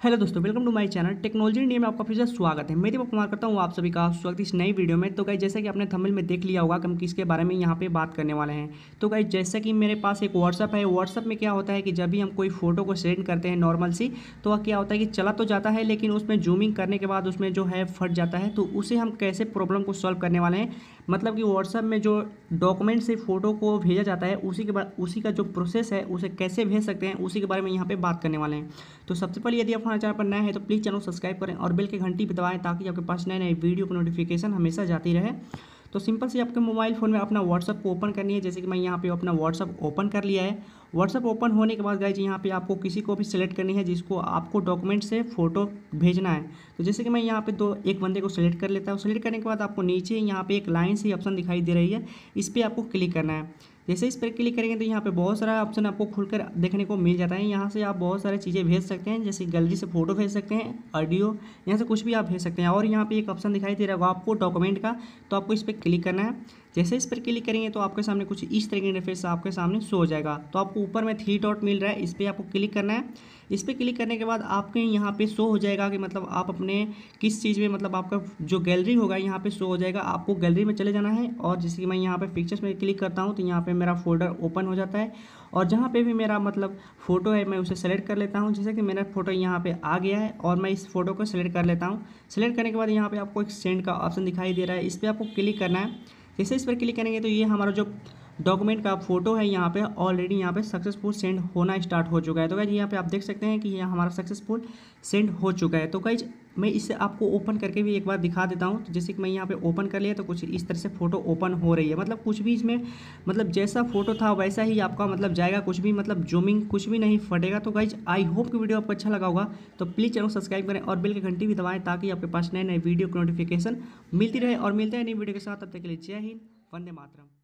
Hello दोस्तों welcome to my channel technology India में आपका फिर से स्वागत है। मैं दीपक कुमार करता हूँ आप सभी का स्वागत इस नई वीडियो में। तो गाइज़ जैसा कि आपने थंबनेल में देख लिया होगा कि हम किसके बारे में यहाँ पे बात करने वाले हैं। तो गाइज़ जैसा कि मेरे पास एक व्हाट्सअप है व्हाट्सअप में क्या होता है कि जब भी हम कोई फ़ोटो को सेंड करते हैं नॉर्मल सी तो क्या होता है कि चला तो जाता है, लेकिन उसमें जूमिंग करने के बाद उसमें जो है फट जाता है। तो उसे हम कैसे प्रॉब्लम को सॉल्व करने वाले हैं? मतलब कि व्हाट्सअप में जो डॉक्यूमेंट से फ़ोटो को भेजा जाता है, उसी के बाद, उसी का जो प्रोसेस है, उसे कैसे भेज सकते हैं, उसी के बारे में यहाँ पर बात करने वाले हैं। तो सबसे पहले यदि आप हमारे चैनल पर नए हैं तो प्लीज़ चैनल सब्सक्राइब करें और बेल की घंटी भी दबाएँ ताकि आपके पास नए नए वीडियो की नोटिफिकेशन हमेशा जाती रहे। तो सिंपल से आपके मोबाइल फ़ोन में अपना व्हाट्सअप को ओपन करनी है। जैसे कि मैं यहाँ पे अपना व्हाट्सअप ओपन कर लिया है। व्हाट्सअप ओपन होने के बाद गाइज़ यहाँ पे आपको किसी को भी सिलेक्ट करनी है जिसको आपको डॉक्यूमेंट से फ़ोटो भेजना है। तो जैसे कि मैं यहाँ पे दो, एक बंदे को सिलेक्ट कर लेता हूँ। सिलेक्ट करने के बाद आपको नीचे यहाँ पे एक लाइन से ऑप्शन दिखाई दे रही है। इस पर आपको क्लिक करना है। जैसे इस पर क्लिक करेंगे तो यहाँ पे बहुत सारा ऑप्शन आपको खुलकर देखने को मिल जाता है। यहाँ से आप बहुत सारी चीज़ें भेज सकते हैं, जैसे गैलरी से फ़ोटो भेज सकते हैं, ऑडियो, यहाँ से कुछ भी आप भेज सकते हैं। और यहाँ पे एक ऑप्शन दिखाई दे रहा होगा आपको डॉक्यूमेंट का तो आपको इस पर क्लिक करना है। जैसे इस पर क्लिक करेंगे तो आपके सामने कुछ इस तरह के इंटरफेस आपके सामने शो हो जाएगा। तो आपको ऊपर में थ्री डॉट मिल रहा है, इस पर आपको क्लिक करना है। इस पर क्लिक करने के बाद आपके यहाँ पे शो हो जाएगा कि मतलब आप अपने किस चीज़ में मतलब आपका जो गैलरी होगा, यहाँ पे शो हो जाएगा। आपको गैलरी में चले जाना है और जैसे कि मैं यहाँ पे पिक्चर्स में क्लिक करता हूँ तो यहाँ पे मेरा फोल्डर ओपन हो जाता है। और जहाँ पे भी मेरा मतलब फ़ोटो है, मैं उसे सेलेक्ट कर लेता हूँ। जैसे कि मेरा फ़ोटो यहाँ पे आ गया है और मैं इस फ़ोटो को सिलेक्ट कर लेता हूँ। सिलेक्ट करने के बाद यहाँ पर आपको एक सेंड का ऑप्शन दिखाई दे रहा है। इस पर आपको क्लिक करना है। जैसे इस पर क्लिक करेंगे तो ये हमारा जो डॉक्यूमेंट का फ़ोटो है यहाँ पे ऑलरेडी यहाँ पे सक्सेसफुल सेंड होना स्टार्ट हो चुका है। तो गाइज़ यहाँ पे आप देख सकते हैं कि ये हमारा सक्सेसफुल सेंड हो चुका है। तो गाइज़ मैं इसे आपको ओपन करके भी एक बार दिखा देता हूँ। तो जैसे कि मैं यहाँ पे ओपन कर लिया तो कुछ इस तरह से फ़ोटो ओपन हो रही है। मतलब कुछ भी इसमें मतलब जैसा फ़ोटो था वैसा ही आपका मतलब जाएगा। कुछ भी मतलब जूमिंग कुछ भी नहीं फटेगा। तो गाइज़ आई होप कि वीडियो आपको अच्छा लगा होगा। तो प्लीज़ चैनल सब्सक्राइब करें और बिल की घंटी भी दबाएँ ताकि आपके पास नए नए वीडियो की नोटिफिकेशन मिलती रहे। और मिलते हैं नई वीडियो के साथ। तब तक के लिए जय हिंद, वंदे मातरम।